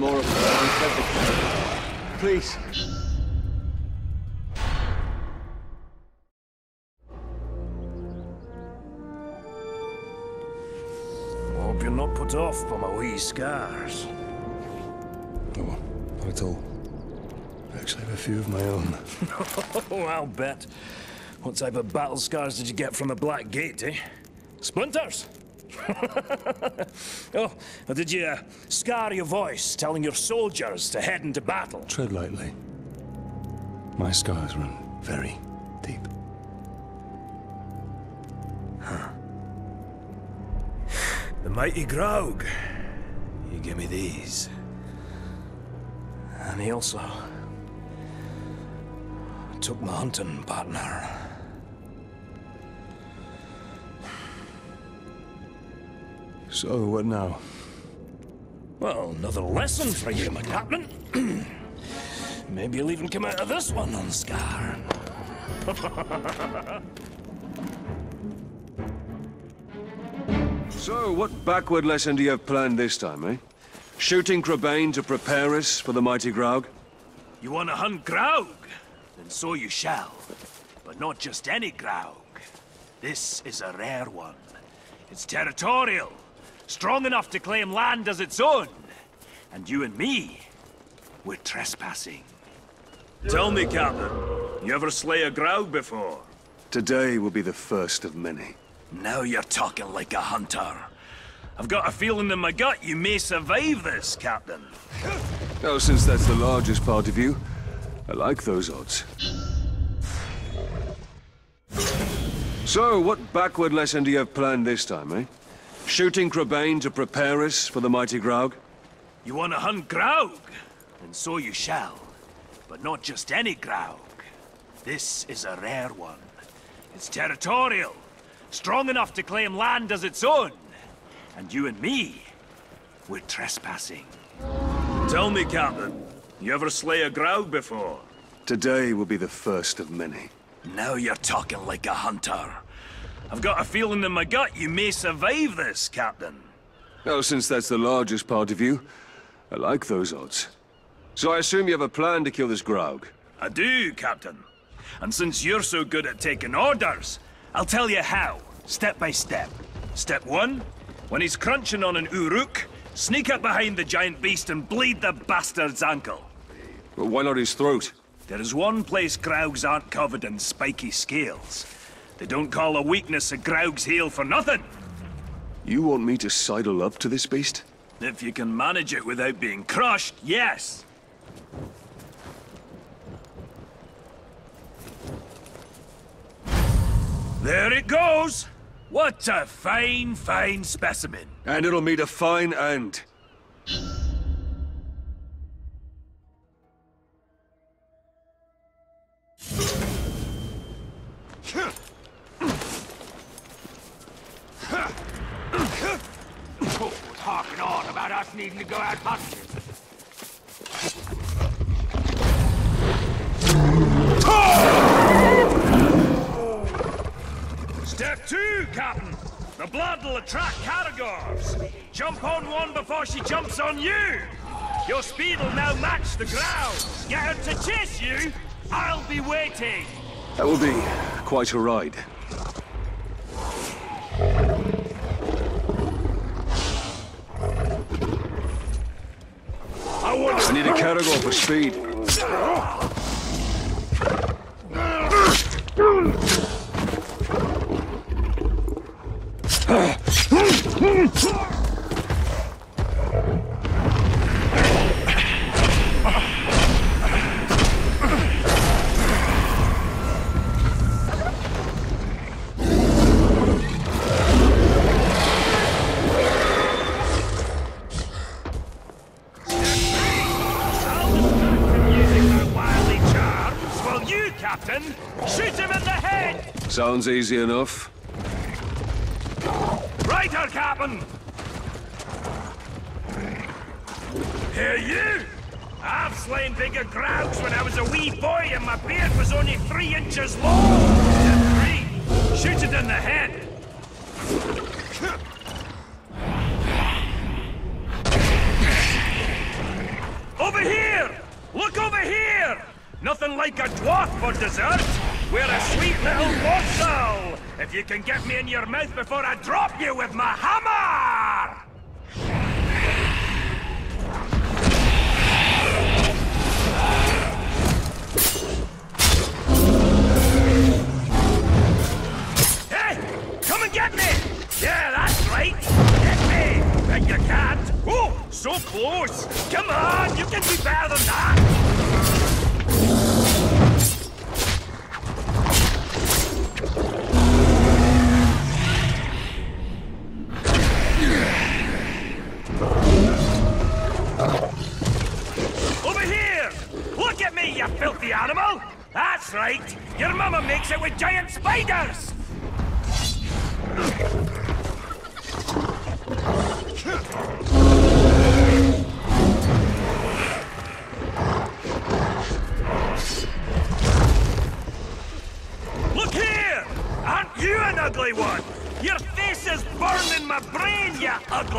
more of them. Please. Hope you're not put off by my wee scars. Oh, not at all. I actually have a few of my own. Oh, I'll bet. What type of battle scars did you get from the Black Gate, eh? Splinters? oh, did you uh, scar your voice telling your soldiers to head into battle? Tread lightly. My scars run very mighty Graug. You give me these. And he also took my hunting partner. So, what now? Well, another lesson for you, my captain. Maybe you'll even come out of this one unscarred. So, what backward lesson do you have planned this time, eh? Shooting Crebain to prepare us for the mighty Graug? You want to hunt Graug? Then so you shall. But not just any Graug. This is a rare one. It's territorial. Strong enough to claim land as its own. And you and me, we're trespassing. Tell me, Captain, you ever slay a Graug before? Today will be the first of many. Now you're talking like a hunter. I've got a feeling in my gut you may survive this, Captain. Oh, since that's the largest part of you, I like those odds. So, what backward lesson do you have planned this time, eh? Shooting Crebain to prepare us for the mighty Graug? You want to hunt Graug? And so you shall. But not just any Graug. This is a rare one. It's territorial. Strong enough to claim land as its own. And you and me, we're trespassing. Tell me, Captain, you ever slay a Graug before? Today will be the first of many. Now you're talking like a hunter. I've got a feeling in my gut you may survive this, Captain. Well, since that's the largest part of you, I like those odds. So I assume you have a plan to kill this Graug? I do, Captain. And since you're so good at taking orders, I'll tell you how, step by step. Step one, when he's crunching on an Uruk, sneak up behind the giant beast and bleed the bastard's ankle. But why not his throat? There is one place Graugs aren't covered in spiky scales. They don't call a weakness a Graug's heel for nothing. You want me to sidle up to this beast? If you can manage it without being crushed, yes. There it goes! What a fine, fine specimen. And it'll meet a fine end. was harking on about us needing to go out hunting. Jump on one before she jumps on you. Your speed will now match the ground. Get her to chase you. I'll be waiting. That will be quite a ride. I want I need a Caragor for speed. Sounds easy enough. Right, her Captain! Here you! I've slain bigger Graugs when I was a wee boy and my beard was only three inches long! Three! Shoot it in the head! Over here! Look over here! Nothing like a dwarf for dessert! We're a sweet little morsel! If you can get me in your mouth before I drop you with my hammer! Hey! Come and get me! Yeah, that's right! Get me! Bet you can't! Oh, so close! Come on, you can do better than that!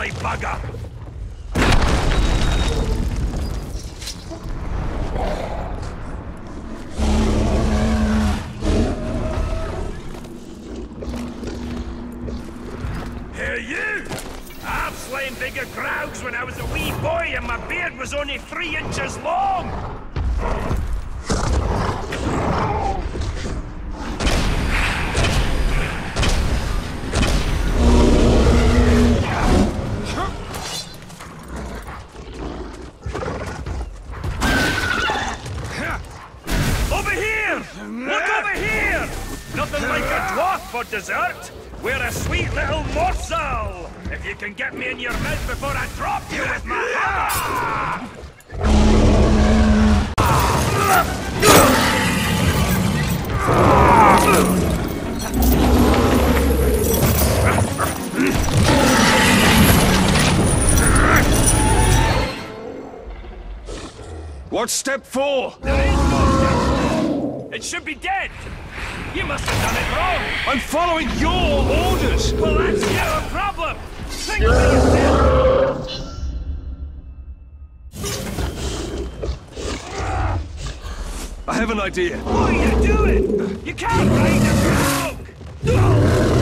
You bugger! You! I've slain bigger Graugs when I was a wee boy and my beard was only three inches long! Your mouth before I drop you with my! What's step four? There is no step. It should be dead! You must have done it wrong! I'm following your orders! Well, that's your problem! I have an idea. What are you doing? You can't ride a dog!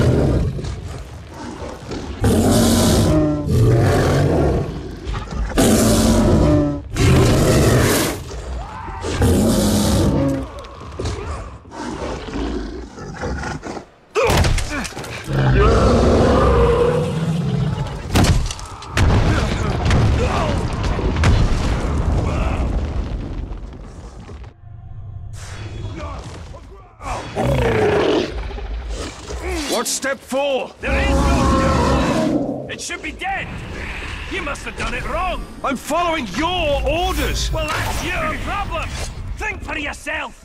What's step four? There is no step. It should be dead! You must have done it wrong! I'm following your orders! Well, that's your problem! Think for yourself!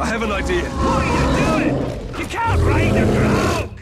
I have an idea. What are you doing? You can't ride a Graug!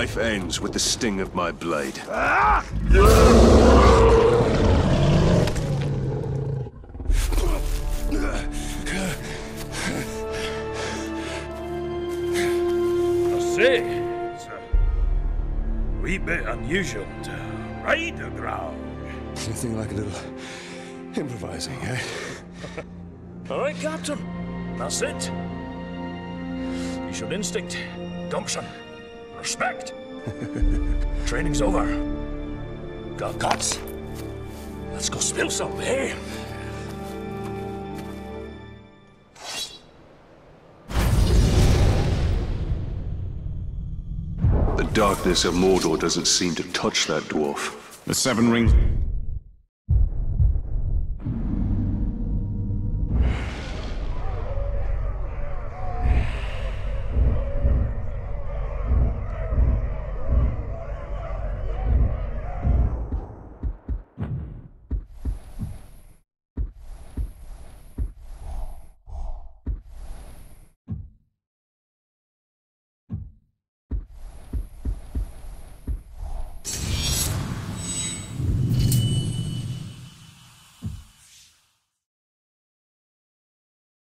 Life ends with the sting of my blade. I say, it's a wee bit unusual to ride a Graug. Anything like a little improvising, eh? All right, Captain. That's it. You showed instinct, gumption, respect. Training's over. Got guts. Let's go spill some, eh? The darkness of Mordor doesn't seem to touch that dwarf. The Seven Rings